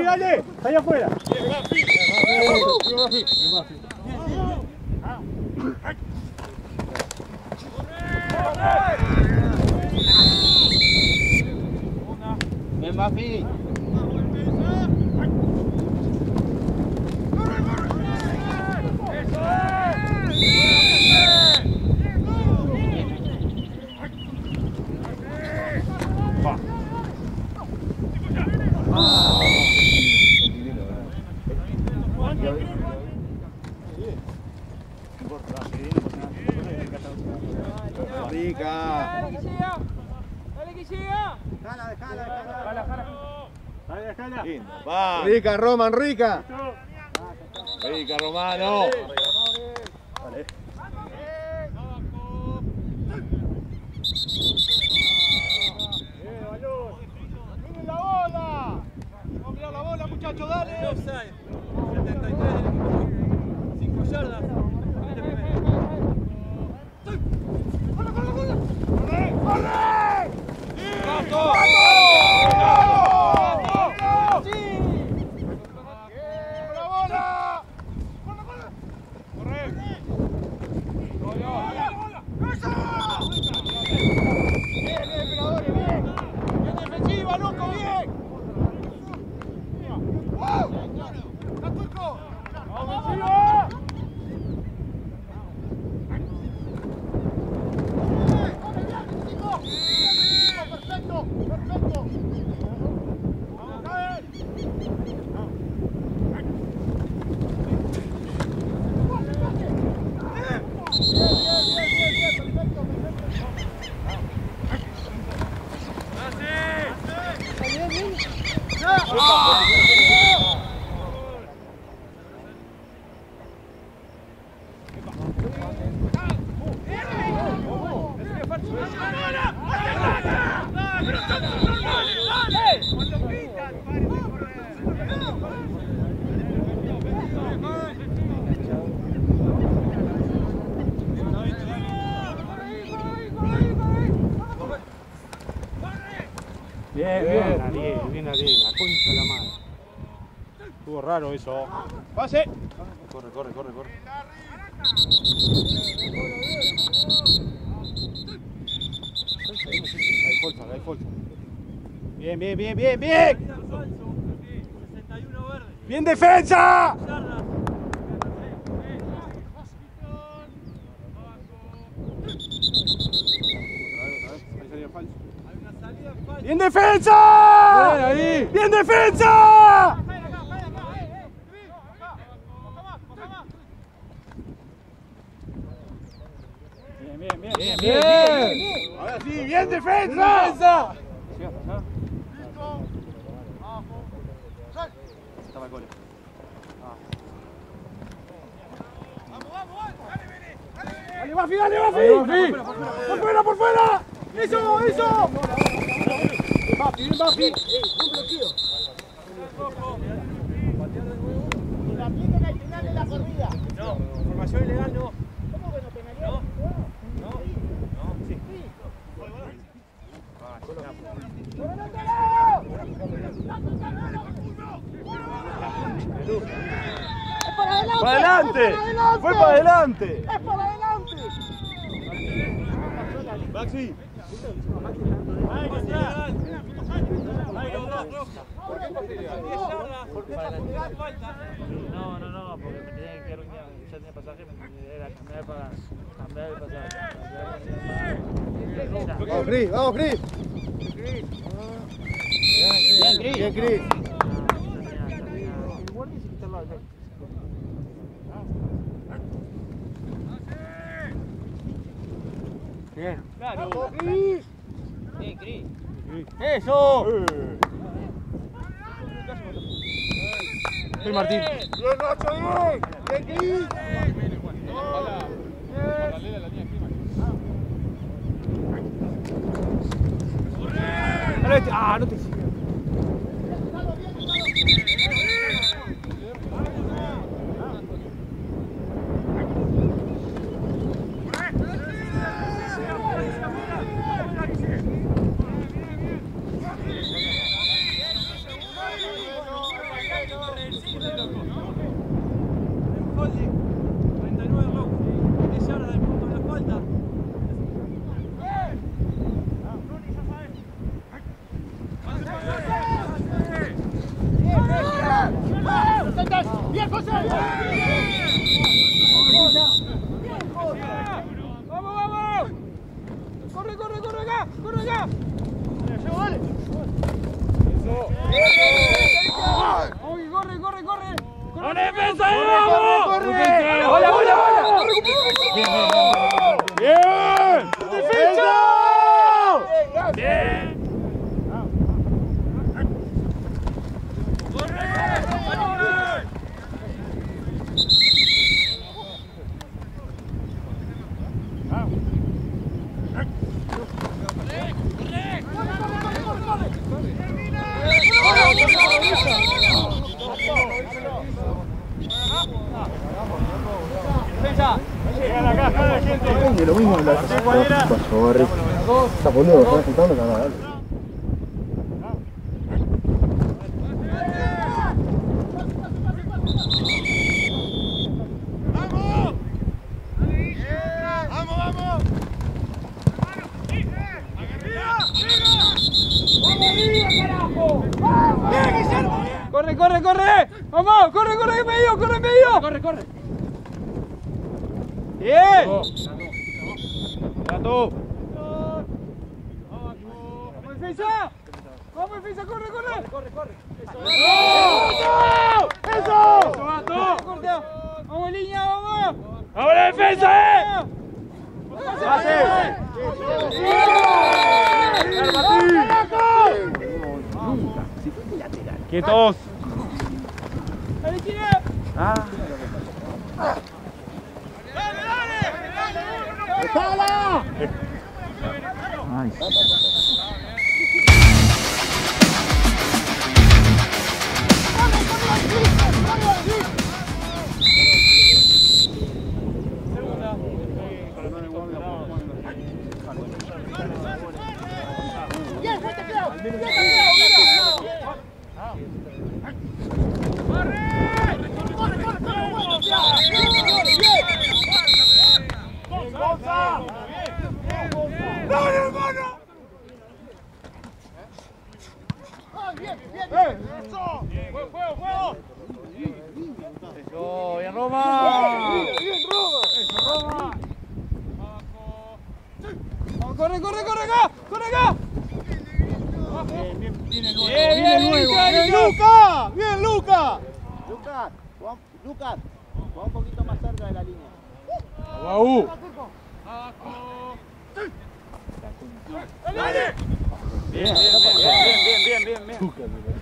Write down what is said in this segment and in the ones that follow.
Mafi, dale! ¡Allá afuera! ¡Ven, Mafi! Rica. Dale, dejala. Lindo. Va. Rica, Roman, rica. Rica, Romano. ¡Miren la bola! Vamos a mirar la bola, muchachos, dale. 73 del equipo. 5 yardas. ¡La bola! ¡Corre! ¡Bien, bien, emperadores, bien! ¡Bien defensiva, loco, bien! ¡Vamos, arriba! ¡Perfecto! ¡Perfecto! ¡Vamos, caen! Bien, bien, Ariel, bien, Ariel, la concha de la madre. Estuvo raro eso. ¡Pase! Corre, corre, corre, corre. Hay bolsa. Bien, bien, bien, bien, bien. 61 verde. ¡Bien defensa! ¡Bien defensa! Bien ahí. ¡Bien defensa! Bien, bien, bien, bien, bien, Bien. bien. Sí, bien defensa. Estaba el gol. Dale, Bafi, dale, Bafi. Dale, Bafi. Por fuera, por fuera. Eso, eso. Bafi, bien, Bafi. No, formación ilegal no. ¿Cómo que no penalidad? No, no, no, sí. ¡Para adelante! ¡Fue para adelante! ¡Es para adelante! Maxi. No, no, no, porque me tenía que quedar un día, ya tenía pasaje, me era cambiar para cambiar el pasaje. Vamos, Cris, vamos, Cris. Bien, Cris. Bien, Cris. Bien. Claro. Cris. Bien, Cris. ¡Eso! Soy Martín. Bien, Nacho, bien. Bien, Cris. Dale, Ah, no te. ¡Corre, corre, corre! ¡Vamos! ¡Corre, corre en medio! ¡Corre en medio! ¡Corre, corre! ¡Bien! Gato. ¡Vamos, defensa! ¡Vamos, defensa! ¡Corre, corre! ¡Corre, corre! ¡Eso! ¡Eso, gato! ¡Corta! ¡Vamos, línea, vamos! ¡Vamos la defensa, eh! ¡Pase! ¡Quietos! ¡A la esquina! ¡Eso! ¡Bien, Roma! ¡Vamos, corre, corre, corre acá! ¡Corre acá! Bien, bien, viene nuevo. ¡Bien, bien, ¡Bien, bien! Luca! ¡Bien, Luca! Lucas, Juan- Lucas, va un poquito más cerca de la línea. ¡Guau! Bien, bien, bien, bien, bien, bien.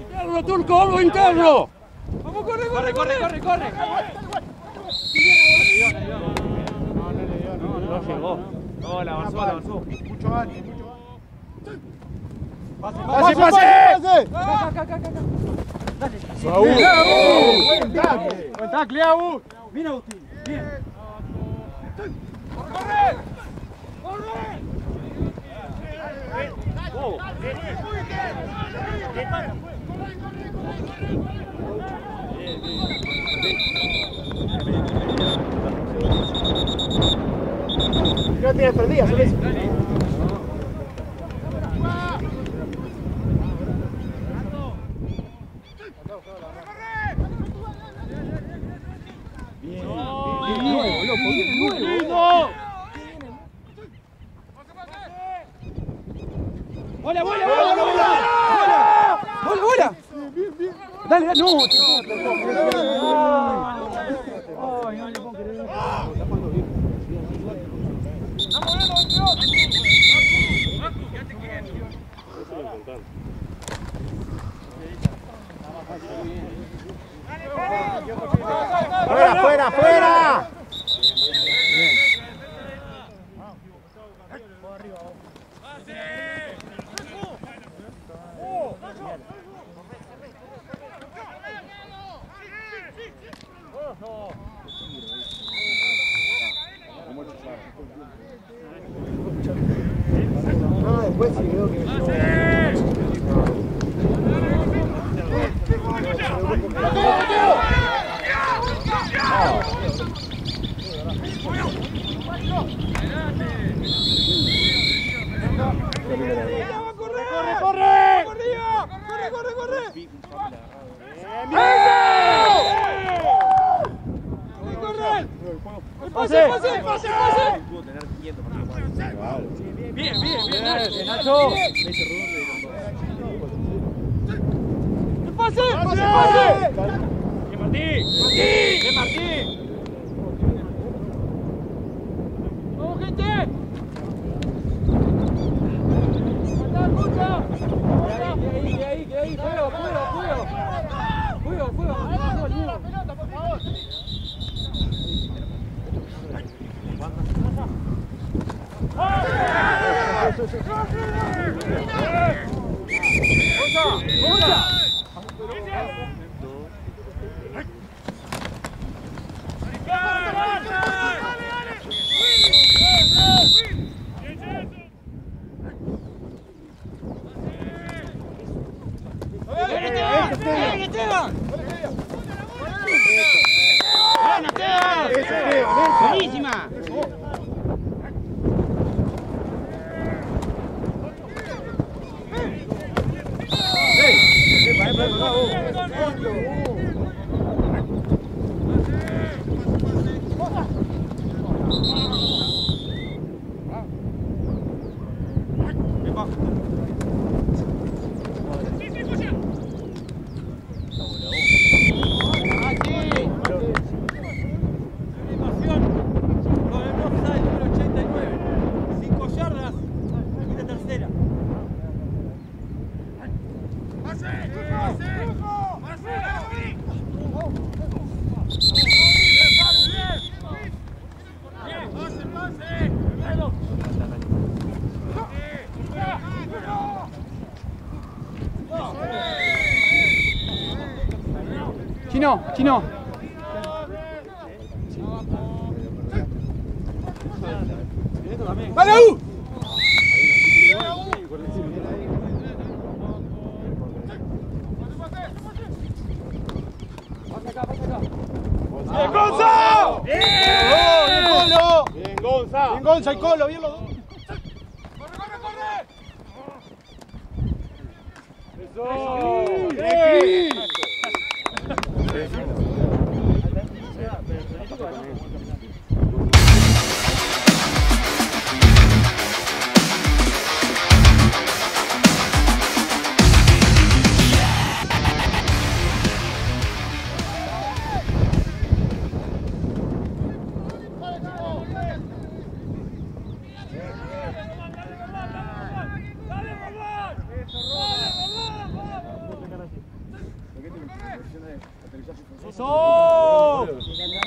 ¡Interno, Turco! ¡Algo interno! ¡Vamos, corre, corre, corre! corre, corre. No llegó. No, la avanzó, la avanzó. Mucho ánimo, mucho ¡Pase, pase! ¡Guau! Buen tackle. ¡Buen tackle, Abu! Mira, Agustín. Bien. Ya tienes perdida, ¿sabes? ¡Bola, bola, bola, bola! ¡Bola, bola! bola! Dale, dale, no. ¡Fuera, fuera, fuera! No, después sí veo que Chino, chino. ¡Vale, U! ¡Bien, Gonza! ¡Bien, Gonza! ¡Bien, Gonza! ¡Bien, Gonza y Colo! ¡Bien los dos! ¡Eso!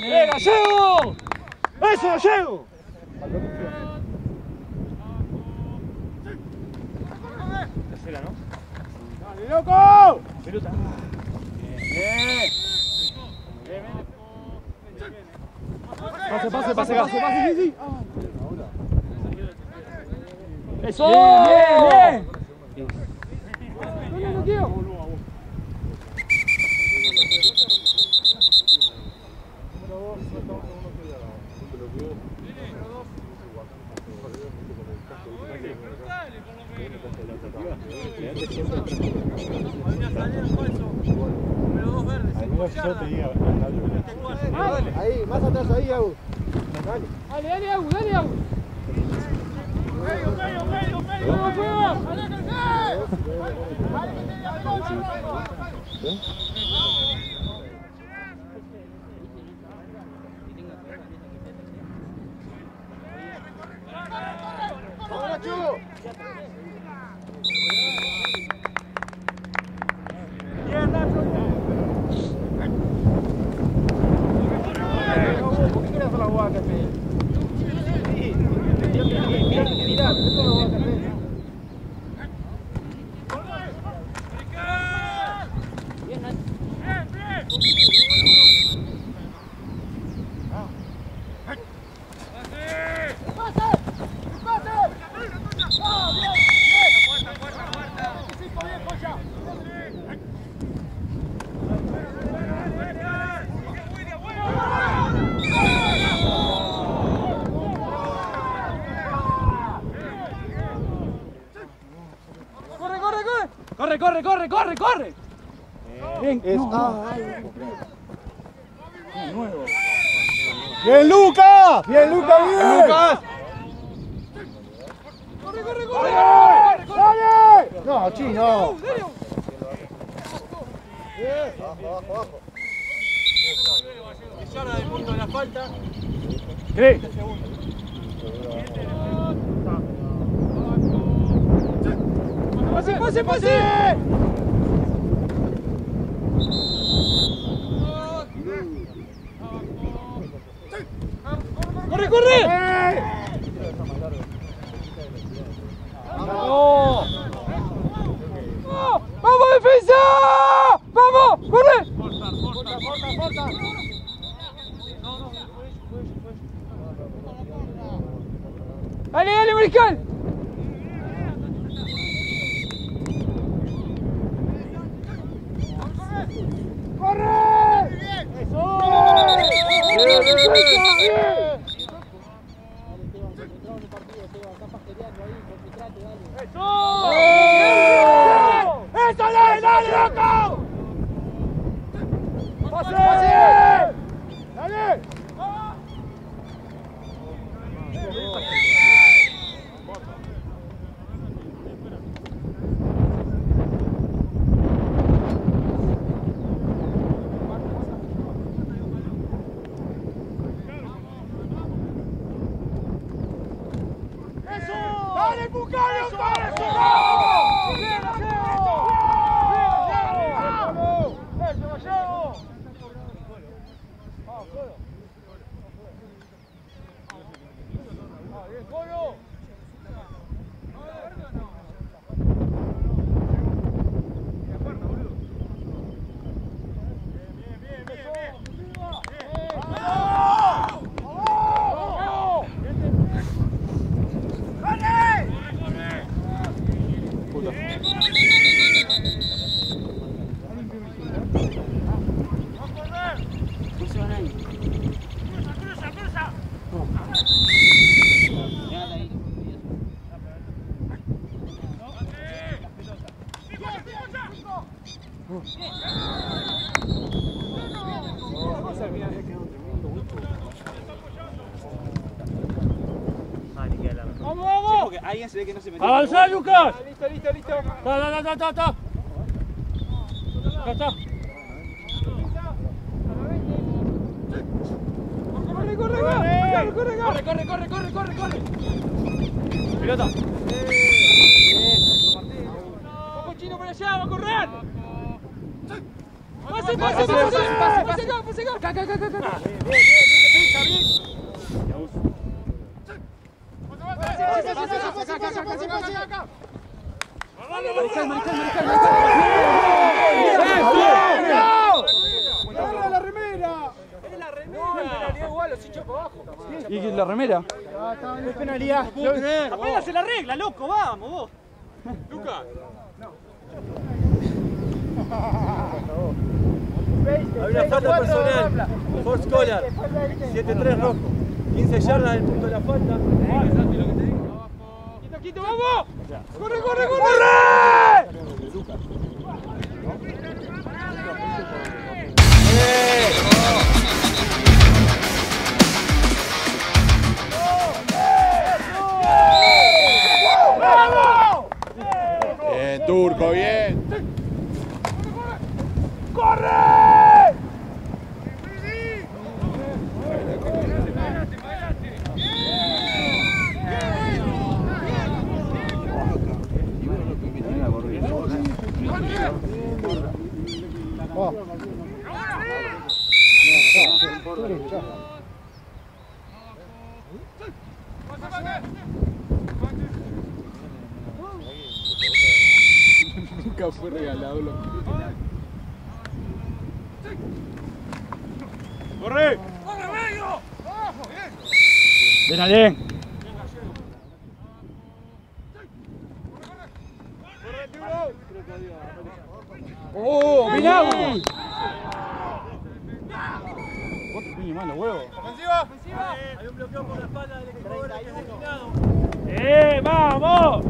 ¡Venga, llego! ¡Eso, llego! Tercera, ¿no? ¡Dale, loco! ¡Pelota! Pase, pase, pase, pase, pase, sí, sí. ¡Eso! ¡Bien, bien! bien. Sim. corre, corre, corre. Bien, es, no. Ah, nuevo. Bien, Luca. Bien, Luca, ah, bien. Lucas. Corre, corre, corre. ¡Dale! No, chino. Abajo, abajo. Pase, pase, pase. ¡Corre, corre! ¡Vamos! ¡Vamos, defensa! ¡Vamos! ¡Corre! ¡Dale, dale, Mariscal! ¡Eso, Lucas! Listo, listo, listo. ¡Corre, corre, corre! ¡Corre, corre, corre, corre, corre, corre, corre! ¡Pelota! ¡Vamos, chino, para allá! ¡Va a correr! ¡Pase, pase, pase! ¡Pase, pase acá, pase acá! ¡Acá, acá, acá, acá! ¡Bien, bien, bien, bien! ¡Pase, pase, pase, pase, pase, pase, pase, acá! ¡Mariscal, mariscal, mariscal, mariscal! La remera! ¿Y la remera? Es penalidad. Apenas se la regla, loco, vamos vos. ¡Lucas! Hay una falta personal. Force Collar. 7-3 rojo. 15 yardas del punto de la falta. ¡Quito, quito, vamos! ¡Corre, corre, corre! Bien, Turco, bien. Nunca fue regalado lo ¡Corre! ¡Oh! ¡Vinagre! Otro piño malo, huevo. Hay un bloqueo por la espalda del equipo ahora. ¡Eh! ¡Vamos!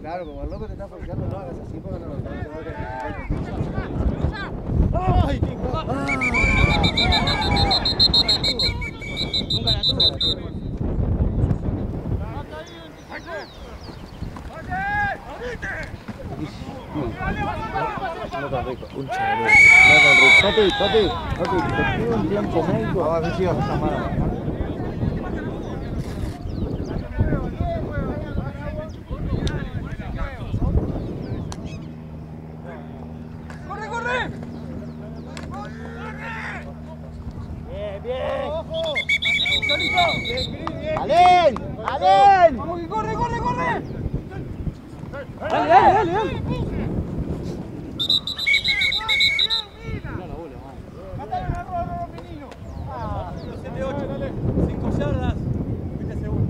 Claro, como el loco te está forzando, no hagas así porque no lo ¡Ay! Nunca Está bien, está bien, está bien. Dale, dale, dale, dale. 7, 8, 5 yardas, fuiste segundo.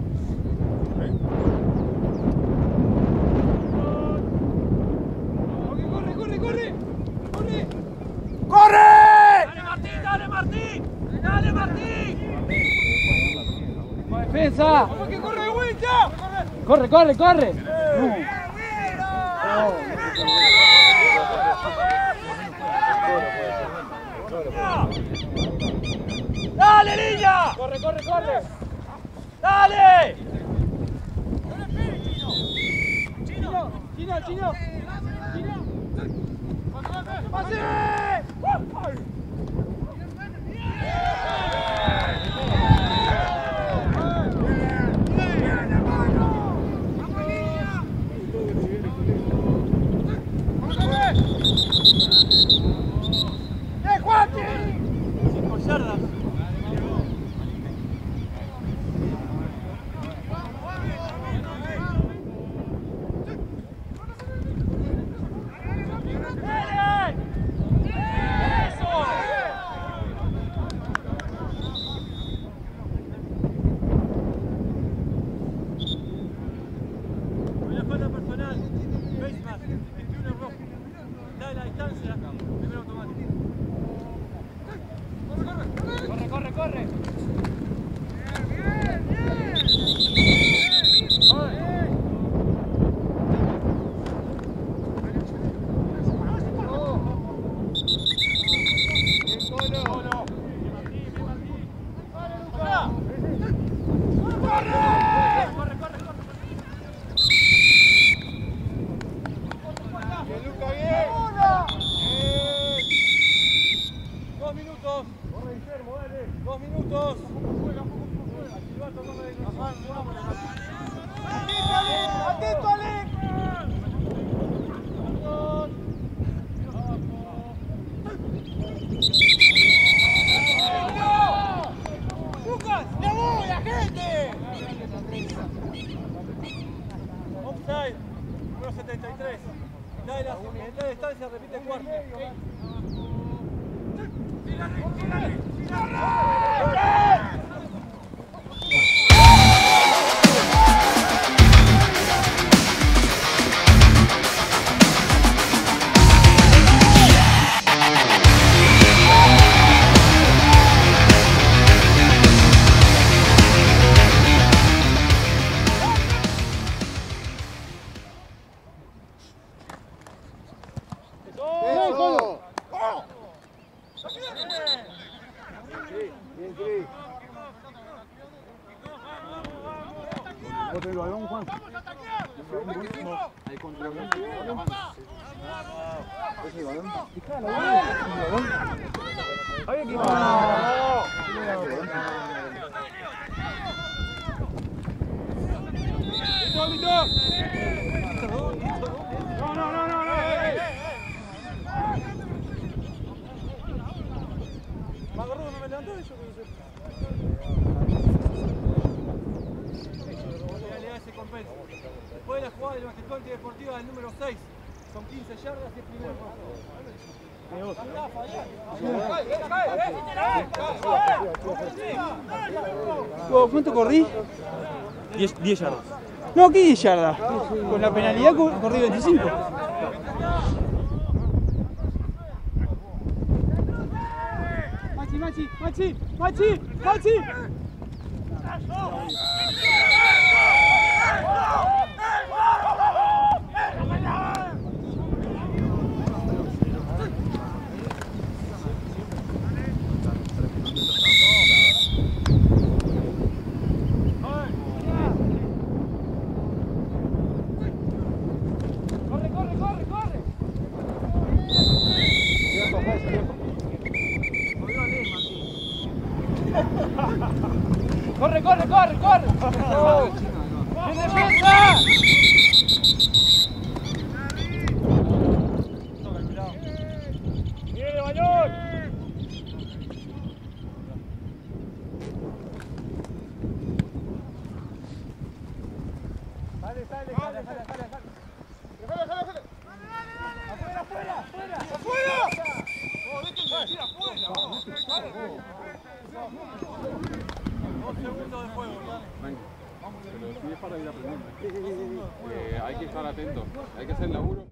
Vamos que corre, corre, corre. ¡Dale, Lilla! Corre, corre, corre. ¡Dale! Chino, chino, chino. Chino. ¡Pase! Cuarto. No, no, no, no, no. Me agarró, no me levantó eso. Realidad se compensa. Después de la jugada del basquetbol deportiva del número 6. Son 15 yardas y el primero. ¿Cuánto corrí? 10 yardas. No, ¿qué 10 yardas? Con la penalidad co- corrí 25. Machi, machi, machi, machi, machi. Dos segundos de juego. Pero sí es para ir aprendiendo. Eh, hay que estar atentos, hay que hacer laburo.